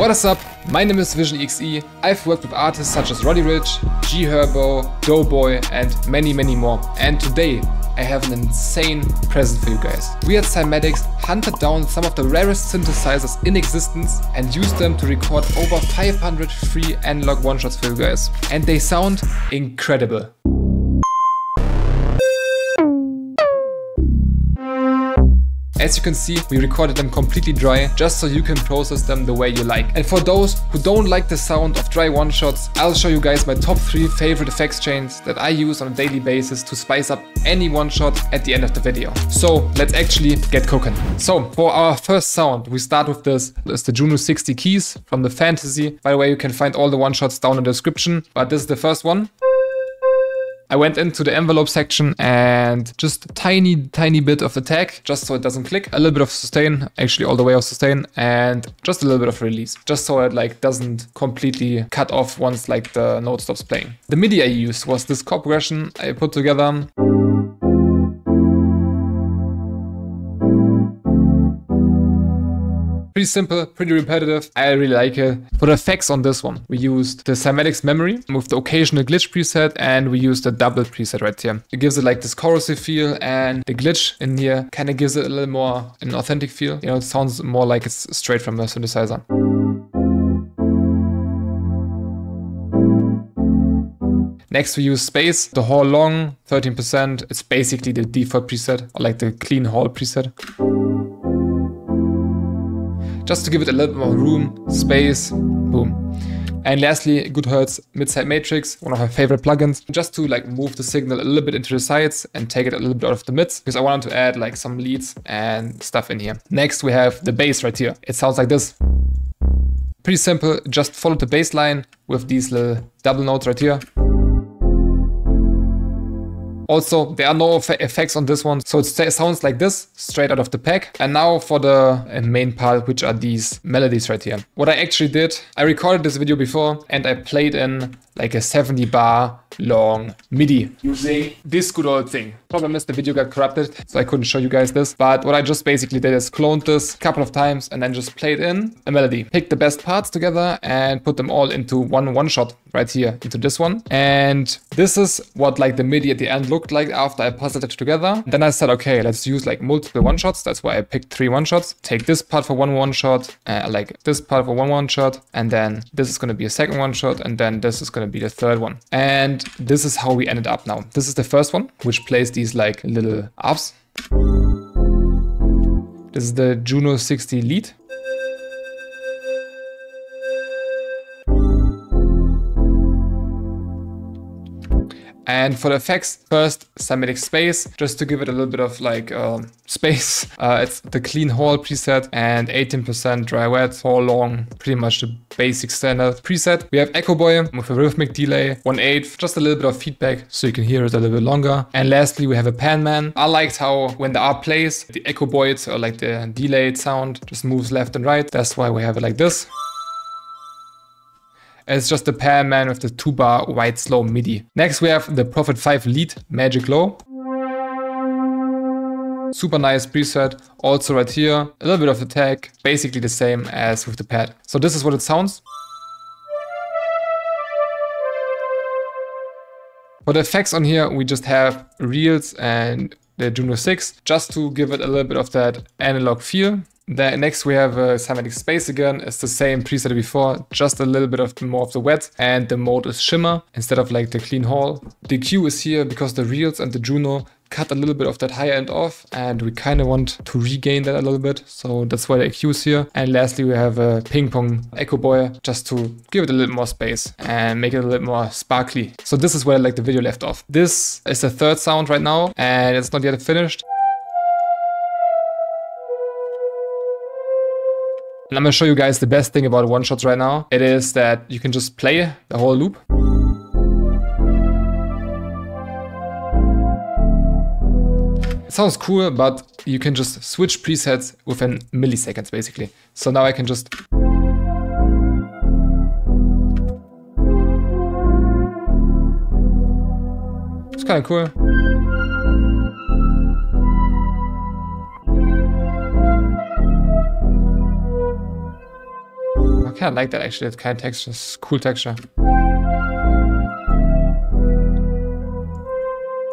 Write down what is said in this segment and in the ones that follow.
What is up? My name is Vision XE. I've worked with artists such as Roddy Ricch, G Herbo, Doe Boy, and many, many more. And today, I have an insane present for you guys. We at Cymatics hunted down some of the rarest synthesizers in existence and used them to record over 500 free analog one-shots for you guys. And they sound incredible. As you can see, we recorded them completely dry, just so you can process them the way you like. And for those who don't like the sound of dry one-shots, I'll show you guys my top 3 favorite effects chains that I use on a daily basis to spice up any one-shot at the end of the video. So let's actually get cooking. So for our first sound, we start with this. Is the Juno 60 keys from the Fantasy. By the way, you can find all the one-shots down in the description, but this is the first one. I went into the envelope section and just tiny, tiny bit of attack, just so it doesn't click. A little bit of sustain, actually all the way of sustain, and just a little bit of release, just so it like doesn't completely cut off once like the note stops playing. The MIDI I used was this chord progression I put together. Pretty simple, pretty repetitive. I really like it. For the effects on this one, we used the Cymatics memory with the occasional glitch preset and we used the double preset right here. It gives it like this chorusy feel and the glitch in here kind of gives it a little more an authentic feel. You know, it sounds more like it's straight from the synthesizer. Next we use space, the hall long, 13%. It's basically the default preset, or like the clean hall preset just to give it a little more room, space, boom. And lastly, Goodhertz Mid-Side Matrix, one of my favorite plugins, just to like move the signal a little bit into the sides and take it a little bit out of the mids, because I wanted to add like some leads and stuff in here. Next, we have the bass right here. It sounds like this. Pretty simple, just follow the bass line with these little double notes right here. Also, there are no effects on this one, so it sounds like this, straight out of the pack. And now for the main part, which are these melodies right here. What I actually did, I recorded this video before and I played in like a 70 bar long MIDI using this good old thing. Problem is the video got corrupted, so I couldn't show you guys this. But what I just basically did is cloned this a couple of times and then just played in a melody. Picked the best parts together and put them all into one one shot right here into this one. And this is what like the MIDI at the end looked like after I puzzled it together. Then I said, okay, let's use like multiple one shots. That's why I picked three one shots. Take this part for one one shot, uh, like this part for one one shot, and then this is going to be a second one shot, and then this is going to be the third one. And this is how we ended up now. This is the first one, which plays these like little ups. This is the Juno 60 lead. And for the effects, first Cymatics Space, just to give it a little bit of like uh, space. Uh, it's the clean hall preset and 18% dry wet, hall long, pretty much the basic standard preset. We have EchoBoy with a rhythmic delay, 1 8 just a little bit of feedback so you can hear it a little bit longer. And lastly, we have a PanMan. I liked how when the R plays, the EchoBoy, or like the delayed sound, just moves left and right. That's why we have it like this. It's just the PanMan with the 2 bar white slow MIDI. Next we have the Prophet 5 lead Magic Low. Super nice preset, also right here, a little bit of attack, basically the same as with the pad. So this is what it sounds. For the effects on here, we just have reels and the Juno 6, just to give it a little bit of that analog feel. Then next we have uh, a Cymatics Space again. It's the same preset before, just a little bit of more of the wet and the mode is shimmer instead of like the clean hall. The EQ is here because the reels and the Juno cut a little bit of that higher end off and we kind of want to regain that a little bit. So that's why the EQ is here. And lastly, we have a ping pong EchoBoy just to give it a little more space and make it a little more sparkly. So this is where like the video left off. This is the third sound right now and it's not yet finished. And I'm gonna show you guys the best thing about one-shots right now. It is that you can just play the whole loop. It sounds cool, but you can just switch presets within milliseconds basically. So now I can just It's kind of cool. I kind of like that actually, that kind of texture. It's cool texture.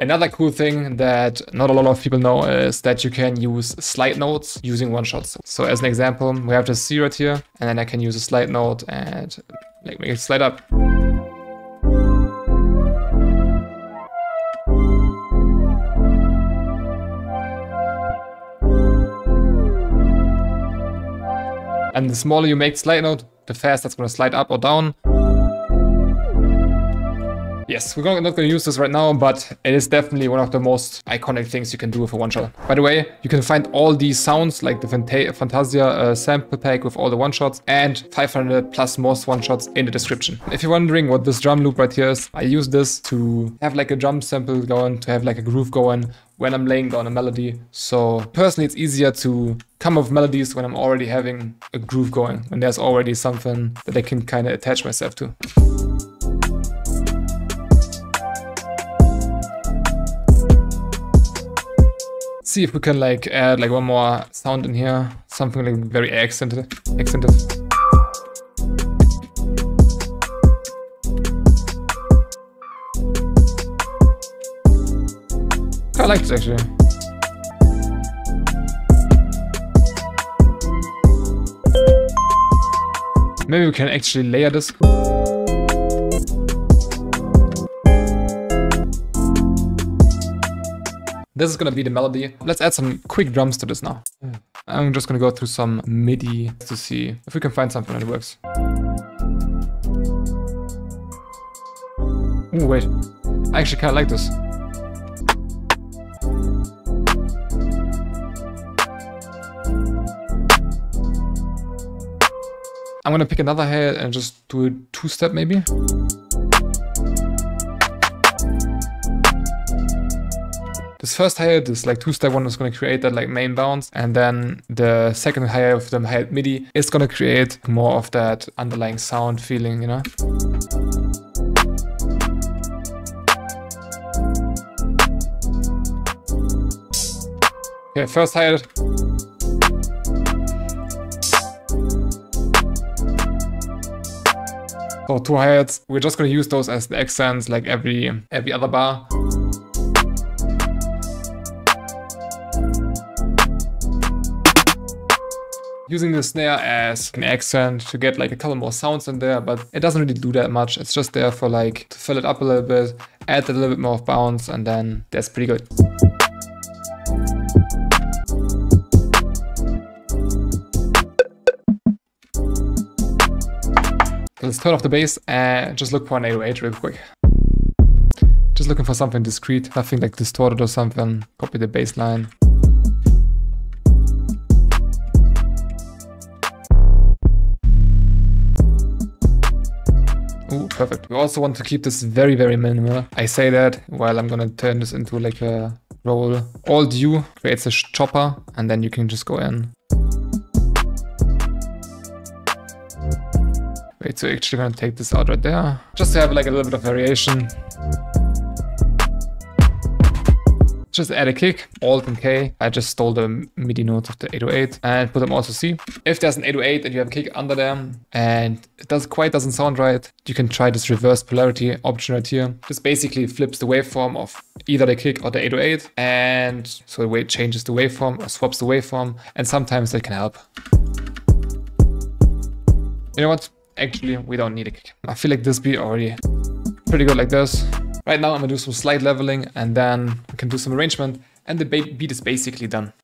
Another cool thing that not a lot of people know is that you can use slide notes using one-shots. So as an example, we have this C right here, and then I can use a slide note and like make it slide up. And the smaller you make slide note, the faster it's gonna slide up or down. Yes, we're not going to use this right now, but it is definitely one of the most iconic things you can do with a one-shot. By the way, you can find all these sounds, like the Fanta Fantasia uh, sample pack with all the one-shots, and 500 plus most one-shots in the description. If you're wondering what this drum loop right here is, I use this to have like a drum sample going, to have like a groove going, when I'm laying down a melody. So personally, it's easier to come up with melodies when I'm already having a groove going, when there's already something that I can kind of attach myself to. See if we can like add like one more sound in here. Something like very accented. accented. I like this actually. Maybe we can actually layer this. This is gonna be the melody. Let's add some quick drums to this now. I'm just gonna go through some MIDI to see if we can find something that works. Oh wait, I actually kinda like this. I'm gonna pick another head and just do a two-step maybe. This first hi-hat, this like two-step one is going to create that like main bounce and then the second hi-hat of the hi-hat MIDI is going to create more of that underlying sound feeling, you know? Okay, first hi-hat. So two hi-hats, we're just gonna use those as the accents like every every other bar. Using the snare as an accent to get like a couple more sounds in there, but it doesn't really do that much. It's just there for like to fill it up a little bit, add a little bit more of bounce, and then that's pretty good. let's turn off the bass and just look for an 808 real quick. Just looking for something discrete, nothing like distorted or something. Copy the bass line. Perfect. We also want to keep this very, very minimal. I say that while I'm gonna turn this into like a roll. Alt U creates a chopper and then you can just go in. Wait, so actually gonna take this out right there. Just to have like a little bit of variation. Just add a kick, Alt and K. I just stole the MIDI notes of the 808 and put them also C. If there's an 808 and you have a kick under them and it does quite doesn't sound right, you can try this reverse polarity option right here. This basically flips the waveform of either the kick or the 808 and so the way it changes the waveform or swaps the waveform and sometimes that can help. You know what? Actually, we don't need a kick. I feel like this beat already pretty good like this. Right now I'm gonna do some slide leveling and then we can do some arrangement and the beat is basically done.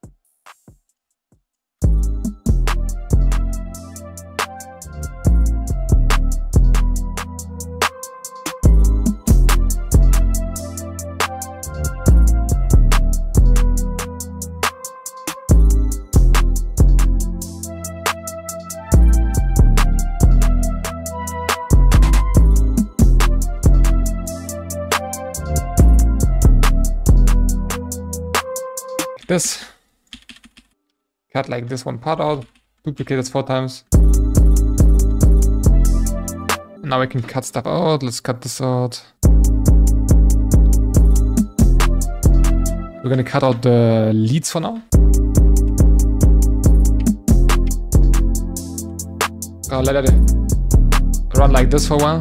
This. Cut like this one part out, duplicate it four times. Now we can cut stuff out. Let's cut this out. We're gonna cut out the leads for now. So let it run like this for a while.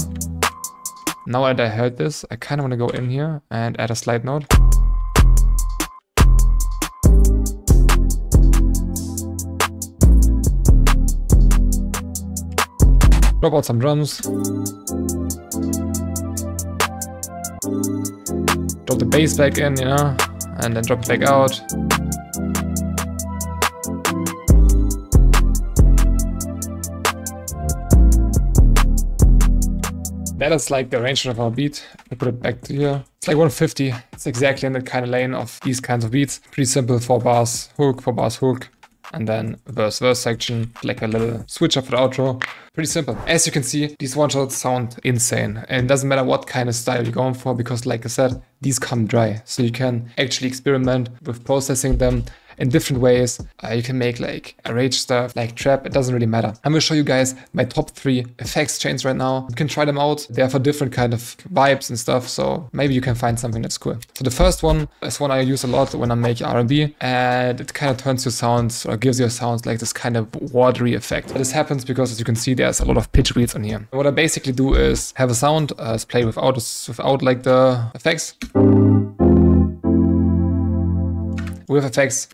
Now that I heard this, I kind of want to go in here and add a slide note. Drop out some drums. Drop the bass back in, you know, and then drop it back out. That is like the arrangement of our beat. I put it back to here. It's like 150. It's exactly in the kind of lane of these kinds of beats. Pretty simple, four bars hook, four bars hook, and then verse verse section, like a little switch up for the outro. Pretty simple. As you can see, these one shots sound insane. And it doesn't matter what kind of style you're going for, because like I said, these come dry. So you can actually experiment with processing them in different ways. Uh, you can make like rage stuff, like trap, it doesn't really matter. I'm gonna show you guys my top three effects chains right now. You can try them out. They're for different kind of vibes and stuff, so maybe you can find something that's cool. So the first one is one I use a lot when I make R&B, and it kind of turns your sounds or gives your sounds like this kind of watery effect. This happens because as you can see, there's a lot of pitch wheels on here. What I basically do is have a sound, uh, play without, without like the effects with effects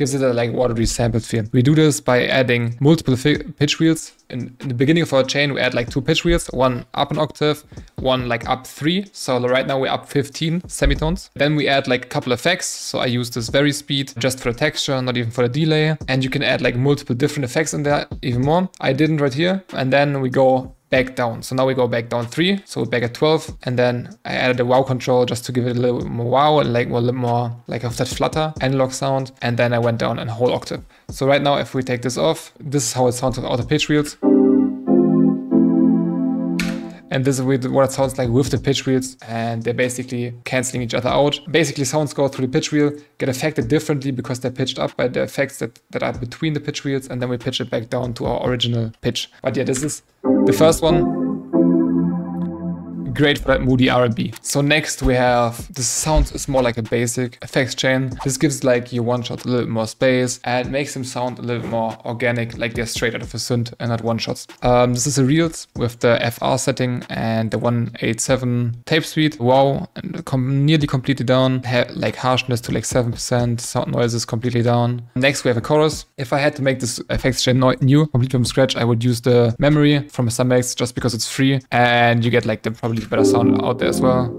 gives it a like watery sample feel. We do this by adding multiple pitch wheels. In, in, the beginning of our chain, we add like two pitch wheels, one up an octave, one like up three. So right now we're up 15 semitones. Then we add like a couple effects. So I use this very speed just for the texture, not even for the delay. And you can add like multiple different effects in there even more. I didn't right here. And then we go back down. So now we go back down three, so back at 12. And then I added a wow control just to give it a little more wow and like a little more like of that flutter analog sound. And then I went down a whole octave. So right now, if we take this off, this is how it sounds without the pitch wheels. And this is what it sounds like with the pitch wheels and they're basically canceling each other out. Basically sounds go through the pitch wheel, get affected differently because they're pitched up by the effects that, that are between the pitch wheels and then we pitch it back down to our original pitch. But yeah, this is the first one great for that moody R&B. So next we have, the sound is more like a basic effects chain. This gives like your one shot a little bit more space and makes them sound a little more organic, like they're straight out of a synth and not one shots. Um, this is a Reels with the FR setting and the 187 tape speed. Wow, and com nearly completely down. Ha like harshness to like 7%, sound noises completely down. Next we have a chorus. If I had to make this effects chain new, completely from scratch, I would use the memory from Cymatics just because it's free and you get like the probably better sound out there as well.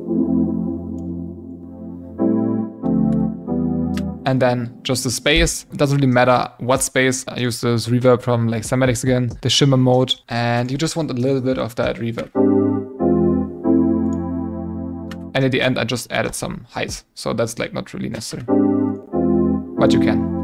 And then just the space. It doesn't really matter what space. I use this reverb from like Cymatics again, the shimmer mode, and you just want a little bit of that reverb. And at the end, I just added some highs. So that's like not really necessary, but you can.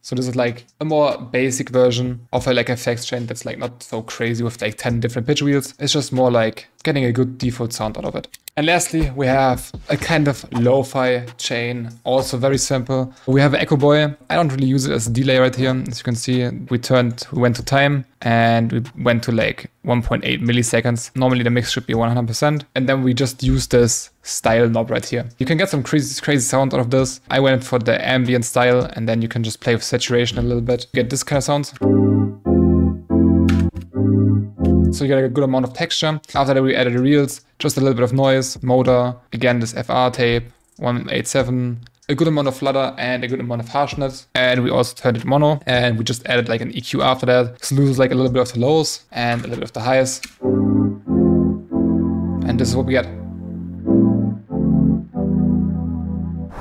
So this is like a more basic version of a like effects chain that's like not so crazy with like 10 different pitch wheels. It's just more like getting a good default sound out of it. And lastly, we have a kind of lo-fi chain, also very simple. We have EchoBoy. I don't really use it as a delay right here. As you can see, we turned, we went to time and we went to like 1.8 milliseconds. Normally the mix should be 100%. And then we just use this style knob right here. You can get some crazy, crazy sound out of this. I went for the ambient style and then you can just play with saturation a little bit. Get this kind of sound. So you get a good amount of texture. After that we added the reels, just a little bit of noise, motor, again this FR tape, 187, a good amount of flutter and a good amount of harshness. And we also turned it mono and we just added like an EQ after that. So loses like a little bit of the lows and a little bit of the highs. And this is what we get.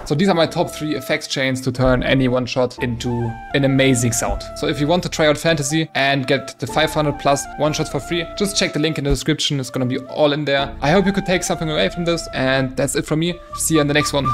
So these are my top three effects chains to turn any one shot into an amazing sound. So if you want to try out Fantasy and get the 500 plus one shots for free, just check the link in the description. It's gonna be all in there. I hope you could take something away from this and that's it from me. See you in the next one.